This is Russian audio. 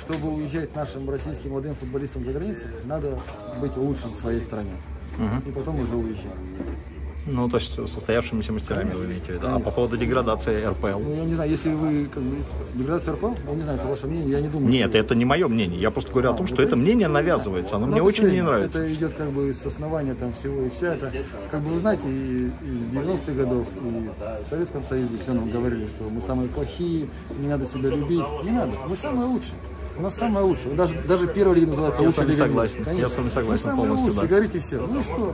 чтобы уезжать нашим российским молодым футболистам за границу, надо быть лучшим в своей стране. И потом уже уезжать. Ну, то есть состоявшимися мастерами вы имеете в виду. А Конечно. по поводу деградации РПЛ? Ну, я не знаю, если вы как бы деградация РПЛ, я не знаю, это ваше мнение, я не думаю. Нет, что- это не мое мнение. Я просто говорю о том, ну, что то это мнение навязывается. Оно Ну, мне очень не нравится. Это идет как бы с основания там всего и вся это, как бы вы знаете, и, и в 90-х годов, и в Советском Союзе все нам говорили, что мы самые плохие, не надо себя любить. Не надо, мы самые лучшие. У нас самое лучшее. Даже, даже первая лига называется Я с лучшая вами лига мира. согласен. Я Конечно. с вами согласен полностью, лучшие, да. говорите все. Ну и что?